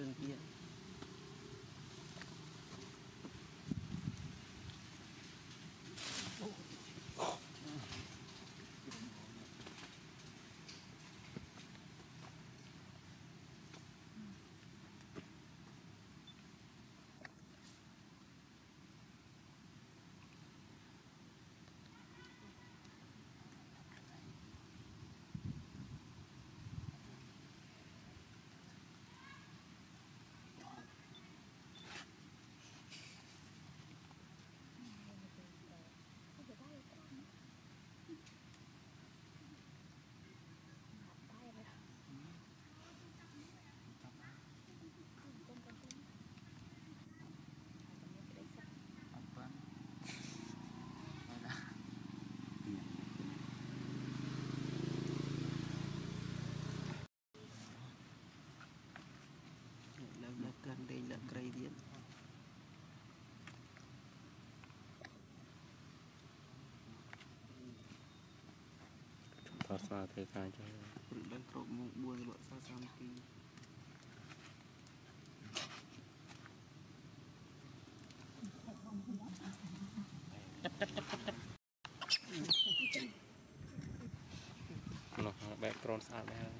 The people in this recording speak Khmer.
ជើងទៀត អត់បានហើយណា លើកលើកកាន់លេងលើកក្រៃទៀត ថតស្មារតីការចឹងព្រឹកឡើងគ្រប់ម៉ោង4របស់សាសាមទីនោះបែបដ្រូនស្អាតដែរ